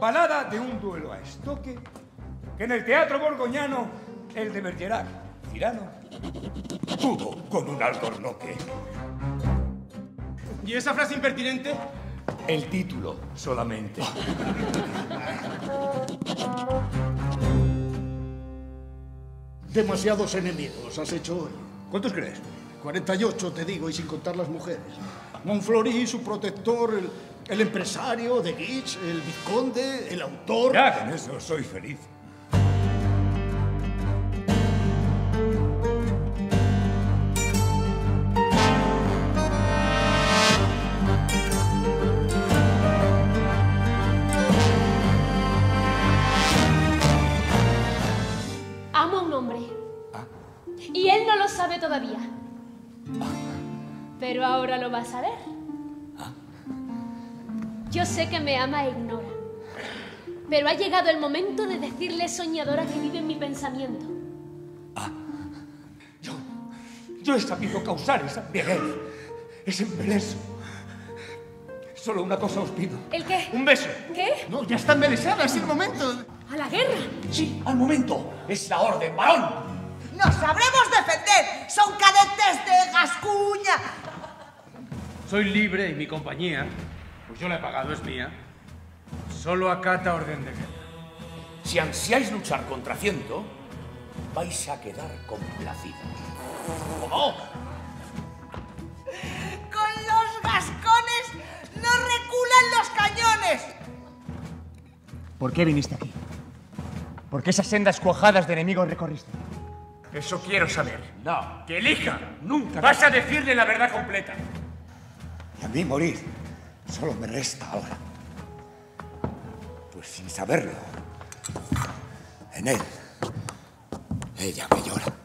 balada de un duelo a estoque que en el teatro borgoñano el de Bergerac, Cirano, pudo con un alcornoque. ¿Y esa frase impertinente? El título solamente. Demasiados enemigos has hecho hoy. ¿Cuántos crees? 48, te digo, y sin contar las mujeres. Monflori, su protector, el, el empresario de Guich, el vizconde, el autor. Ya con eso soy feliz. Amo a un hombre. Y él no lo sabe todavía. Pero ahora lo va a saber. Yo sé que me ama e ignora. Pero ha llegado el momento de decirle soñadora que vive en mi pensamiento. Yo he sabido causar esa embriaguez, ese embeleso. Solo una cosa os pido. ¿El qué? Un beso. ¿Qué? No, ya está embelesada, es el momento. ¿A la guerra? Sí, al momento. Es la orden, varón. ¡Nos sabremos defender! ¡Son cadetes de Gascuña! Soy libre y mi compañía, pues yo la he pagado, es mía, solo acata orden de guerra. Si ansiáis luchar contra ciento, vais a quedar complacidos. ¿Cómo? ¡Con los gascones no reculan los cañones! ¿Por qué viniste aquí? ¿Por qué esas sendas cuajadas de enemigos recorriste? Eso quiero saber. No. Que elija. Nunca. Vas a decirle la verdad completa. Y a mí morir solo me resta ahora. Pues sin saberlo, en él, ella me llora.